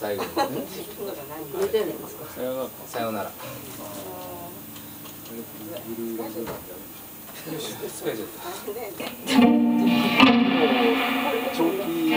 最後にさようなら。長期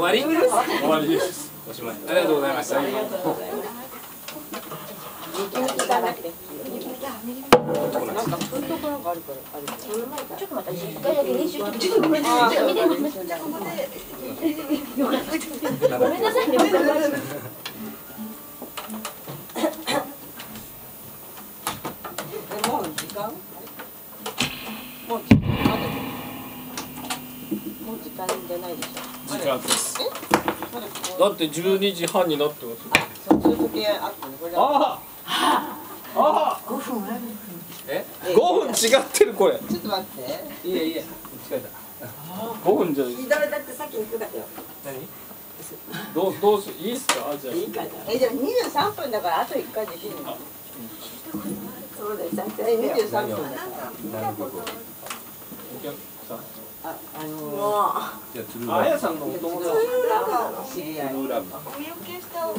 終わり終わりですおしまいありがとうございましたあるからあるちょっと待って、一回だけ練習してちょっとごめんなさい。ごめんなさい。よかった。ごめんなさいね。ごめんなさいえもう時間もう時間まだもう時間じゃないでしょ。時間です。まだって12時半になってますそうそういう時あったの？これあああ5分え？5分違ってるこれちょっと待って。いいえ。いいえ疲れた5分じゃ左だって先行くだよ。何？どうどうすいいっすか？じゃあ。いいかなえでも23分だからあと1回できるの？そうですえ23分だから。何？の曲お客さんああのじゃあやさんのお友達知り合い鶴ラブど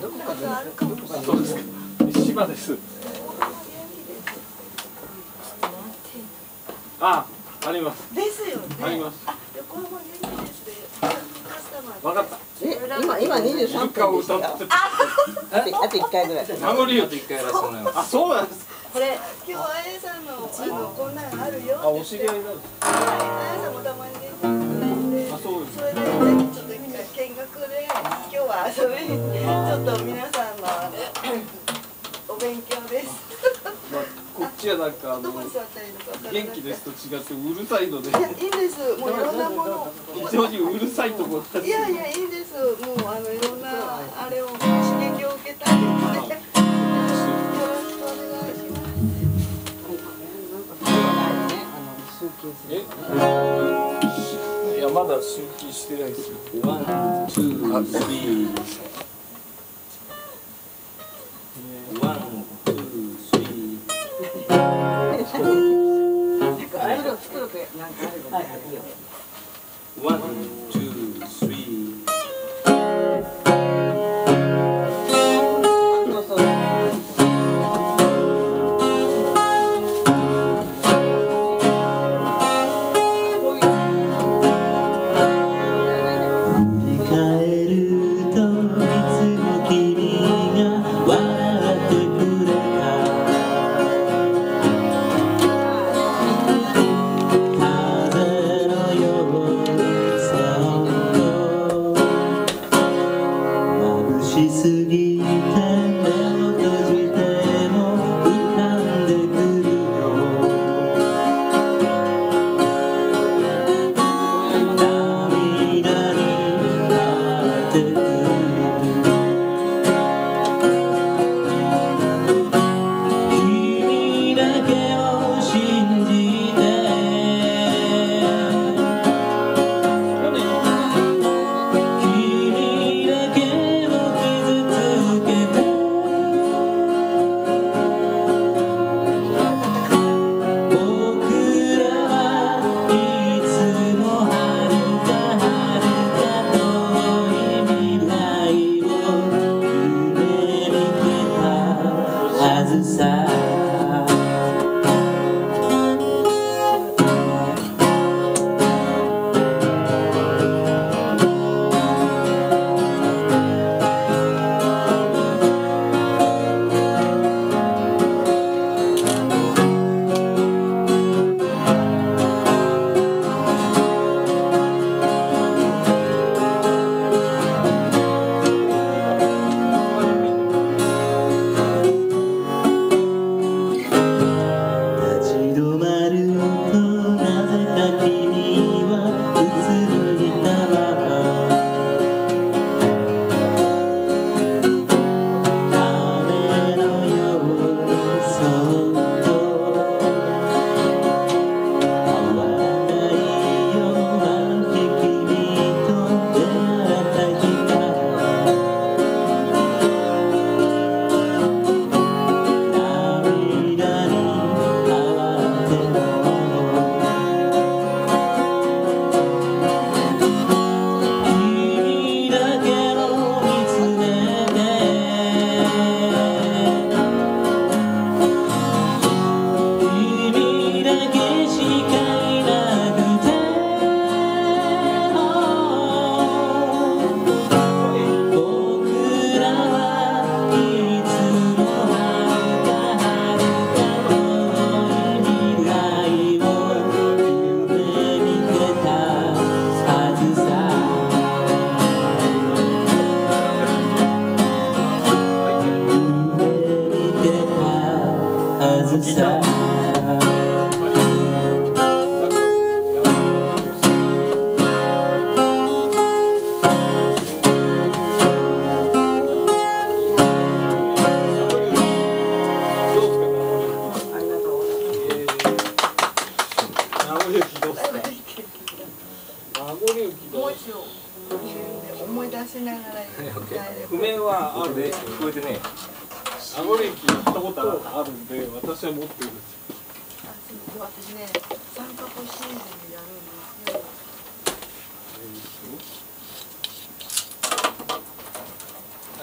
こかでどこかでそうですか島ですあありますですよね。あります横浜元気ですでカスタマーわかったえ今今23歌を分でしたよあとあと1回ぐらい名乗りよと一回やらせてもらいますあそうなんですこれ今日あやさんのあのこんなんあるよ。あお知り合いなんですあやさんもたまに出てくるんで。あそうですそれでちょっと見学で今日は遊びにちょっと皆さんのお勉強です。まあこっちはなんかあの。元気ですと違ってうるさいのでいやいいんです。もういろんなもの。非常にうるさいところなんいやいやいいです。もうあのいろんなあれを刺激を受けたいので。え？いやまだ集金してないですよ。 One, two, three. One, two, three.あれを作るかなんかあればいいよ。ワン、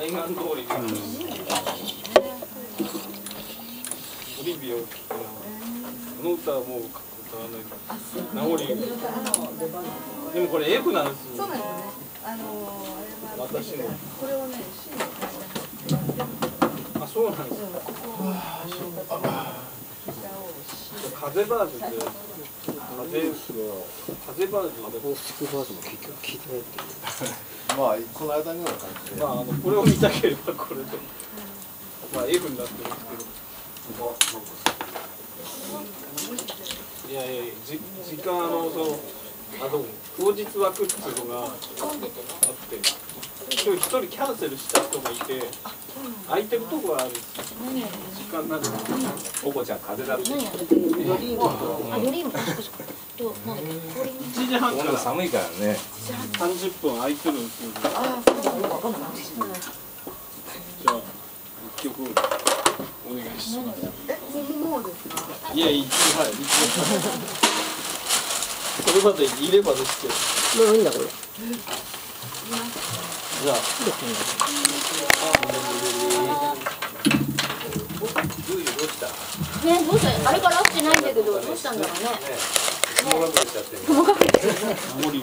愛願通りにオリビアを聴くなこの歌はもう歌わない名残でもこれ F なん。ですよそうなん。ですねあのー、あれは私のこれをね C あそうなん。ですよここ風バージョンで風風バージョンでコースティックバージョンも結局聞いてないっていうまあこの間ぐらいの感じでまああのこれを見たければこれでまあ F になってるんですけどいやいやいやじ時間あのそのあと当日枠っていうのがあって今日一人キャンセルした人がいて空いてるとこがある。時間なんでおこちゃん風だって何やるあ、ドリーム。か、そこそこ。と、なんだっけ、氷に。1時半から寒いからね30分空いてるんですよあ、そうかんない。じゃあ一曲お願いしますえもうですかいや、一はい、一それまでにいればですけど。もういいんだこれじゃあ、ルーユどうしたね、どうした、あれから会ってないんだけど、どうしたんだろうね。もがくれちゃってる森。